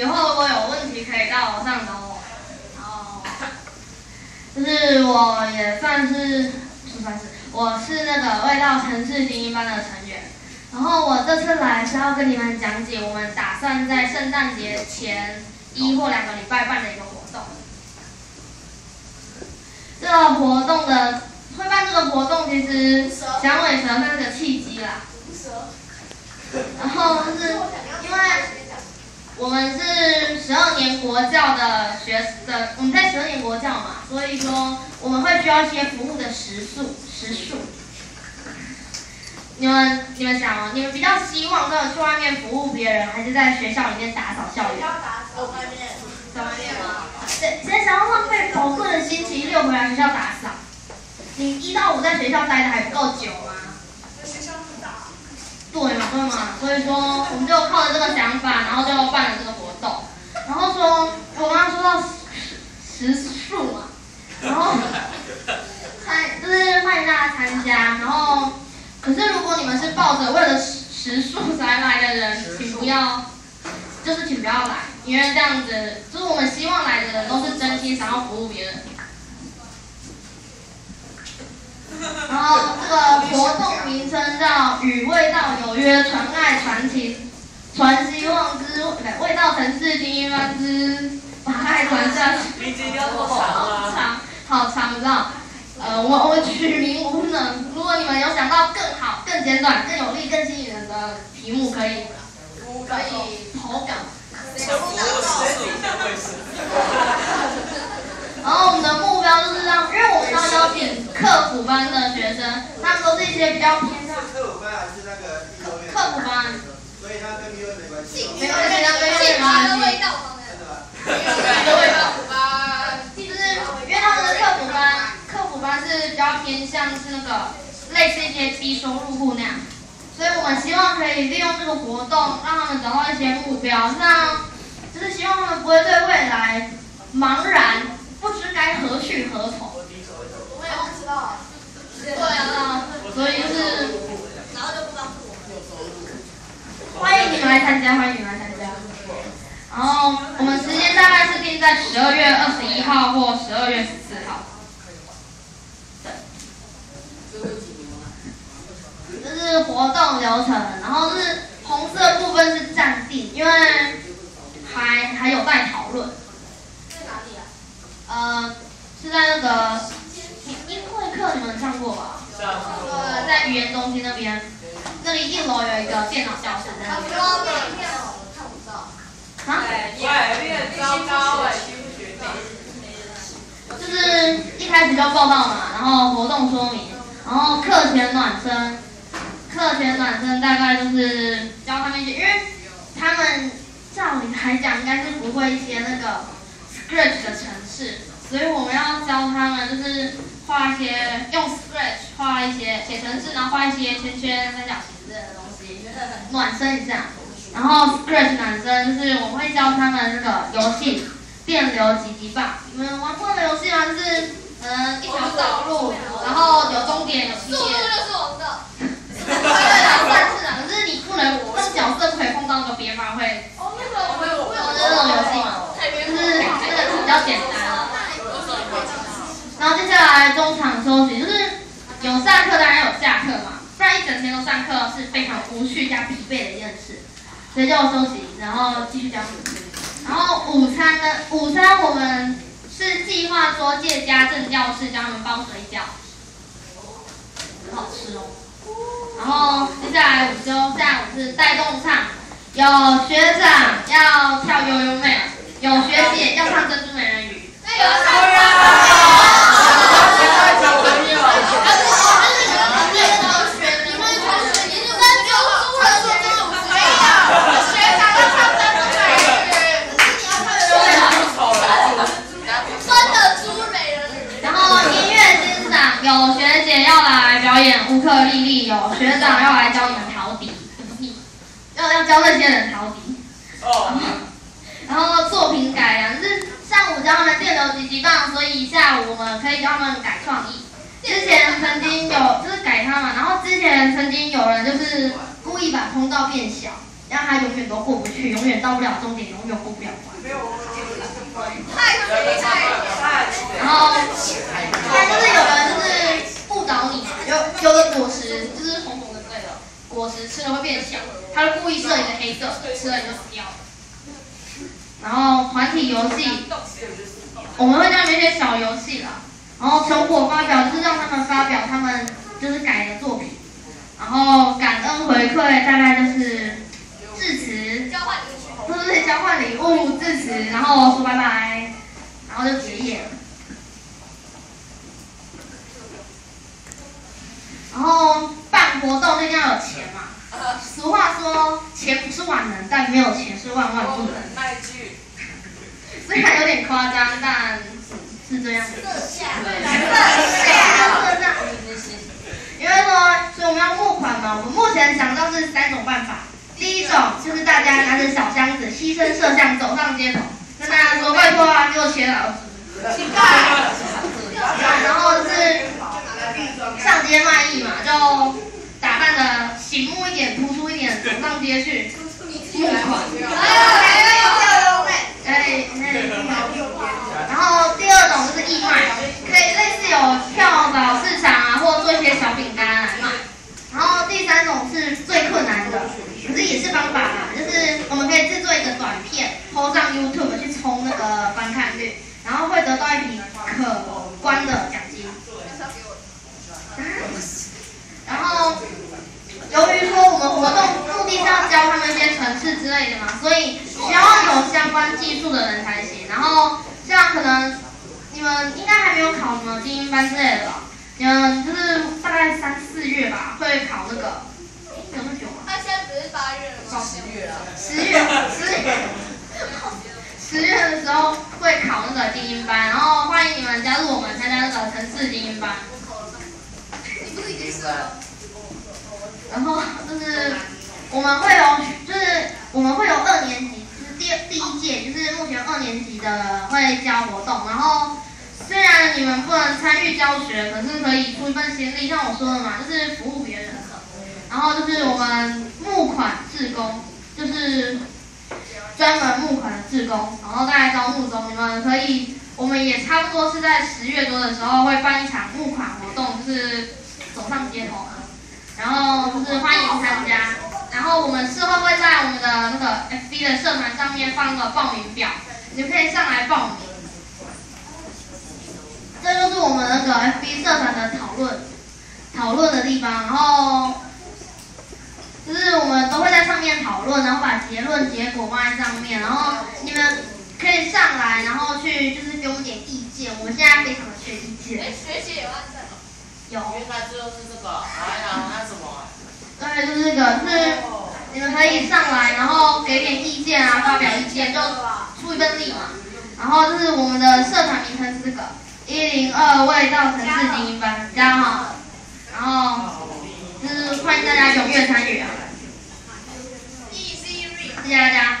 以后如果有问题可以到楼上找我。然后，就是我也算是，不算是，我是那个味道城市精英班的成员。然后我这次来是要跟你们讲解我们打算在圣诞节前一或两个礼拜办的一个活动。这个活动的会办这个活动，其实响尾蛇算是个契机啦。然后就是我们是十二年国教的学生，我们在十二年国教嘛，所以说我们会需要一些服务的时数时数。你们你们想哦，你们比较希望的去外面服务别人，还是在学校里面打扫校园？打扫外面。在外面吗？谁谁想要浪费宝贵的星期六回来学校打扫？你一到五在学校待的还不够久吗？在学校不大。对嘛对嘛，所以说我们就靠着这个想法，然后就办了这个活动。然后说，我刚刚说到时数嘛，然后参就是欢迎大家参加。然后，可是如果你们是抱着为了时时数才来的人，请不要，就是请不要来，因为这样子，就是我们希望来的人都是真心想要服务别人。然后这个活动名称叫“与味道有约，传爱传情，传希望之对味道城市精英班之把爱传下去”。名字一定要多长啊？长，好长，知道？呃，我我取名无能。如果你们有想到更好、更简短、更有力、更吸引人的题目，可以可以投稿。然后我们的目标就是让，因为我们要邀请客服班的学生，他们都是一些比较偏向客服班还是那个幼儿园？客服班，所以它跟幼儿没关系。没关系，跟幼儿没关系。就是因为他们的客服班，客服班是比较偏向是那个类似一些低收入户那样，所以我们希望可以利用这个活动，让他们找到一些目标，让就是希望他们不会对未来茫然，不知该何去何从。我们也不知道。对啊，所以就是然后就不帮助我们。欢迎你们来参加，欢迎你们来参加。然后我们时间大概是定在十二月二十一号或十二月十四号。对。这是活动流程，然后是红色部分是暂定，因为还还有待讨论。在哪里啊？呃，是在那个英会课，你们上过吧？上呃，在语言中心那边，那里一楼有一个电脑教室在那好边。多面面哦，看不到。啊？对，变糟糕哎，欺负学弟。就是一开始就报道嘛，然后活动说明，然后课前暖身，课前暖身大概就是教他们一些，因为他们照理来讲应该是不会一些那个 Scratch 的程式，所以我们要教他们就是画一些用 Scratch 画一些写程式，然后画一些圈圈、三角形之类的东西，暖身一下。然后 Scratch 暖身就是我们会教他们那个游戏。电流击击棒，你们玩过的游戏吗？就是嗯，一条道路，然后有终点有起速度点。就是我们的。对啦，算是啊，可是你不能这种角色不可以碰到那个边方会，哦，那个会有，我有有这种游戏嘛，就是这个是比较简单的。然后接下来中场休息，就是有上课当然有下课嘛，不然一整天都上课是非常无趣加疲惫的一件事，所以就休息，然后继续教书。然后午餐呢？午餐我们是计划说借家政教室教他们包水饺，很好吃哦。然后接下来午休下午是带动唱，有学长要跳悠悠妹，有学姐要唱珍珠美人鱼。那有上你们同学，你是分九组的学生，没有学长要唱珍珠美人鱼，真的猪美人鱼。然后音乐欣赏有学姐要来表演乌克丽丽，有学长要来教你们陶笛，要要教那些人陶笛。哦，然后作品改良是上午教他们电流击击棒，所以下午我们可以教他们改创意。之前曾经有就是改它嘛，然后之前曾经有人就是故意把通道变小，让他永远都过不去，永远到不了终点，永远过不了关。太可爱了。然后，他就是有人就是误导你嘛，有有的果实就是红红的之类的果实吃了会变小，他就故意设一个黑色，吃了你就死掉了。然后团体游戏，我们会在那边一些小游戏啦，然后成果发表就是让他们发表他们就是改的作品，然后感恩回馈大概就是致辞，交换礼物。就是交换礼物致辞，然后说拜拜，然后就结业了。然后办活动就一定要有钱嘛。俗话说，钱不是万能，但没有钱是万万不能。那一句，虽然有点夸张，但是这样子。色下。色下。因为说，所以我们要募款嘛。我们目前想到是三种办法。第一种就是大家拿着小箱子，牺牲摄像走上街头，跟大家说拜托啊，给我钱啊。乞丐。然后是上街卖艺嘛，就打扮的醒目一点、突出一点，走上街去募款。哎呦，有有美。哎，然后第二种就是义卖，可以类似有跳蚤市场啊，或者做一些小饼干来卖。然后第三种是最困难的，可是也是方法啦，就是我们可以制作一个短片，PO 上 YouTube 去冲那个观看率，然后会得到一笔可观的奖金。然后，由于说我们活动目的是要教他们一些程式之类的嘛，所以需要有相关技术的人才行。然后，像可能你们应该还没有考什么精英班之类的吧？你们就是大概三四月吧，会考那个，有那么久吗？他现在不是八月了吗？十月了，十月，十月，十月的时候会考那个精英班，然后欢迎你们加入我们参加那个城市精英班。你不是已经是了？然后就是我们会有，就是我们会有二年级，就是第第一届，就是目前二年级的会教活动。然后虽然你们不能参与教学，可是可以出一份心力，像我说的嘛，就是服务别人的。然后就是我们募款志工，就是专门募款的志工，然后在招募中，你们可以，我们也差不多是在十月多的时候会办一场募款活动，就是走上街头。然后就是欢迎参加，然后我们事后会在我们的那个 FB 的社团上面放个报名表，你们可以上来报名。这就是我们那个 FB 社团的讨论讨论的地方，然后就是我们都会在上面讨论，然后把结论结果放在上面，然后你们可以上来，然后去就是给我们点意见，我们现在非常的缺意见。哎，学姐有按赞吗？有。原来这就是这个，哎呀，那什么？对，就是这个，就是你们可以上来，然后给点意见啊，发表意见，就出一份力嘛。然后就是我们的社团名称是这个一零二味道城市精英班，加哈。然后就是欢迎大家踊跃参与啊！谢谢大家。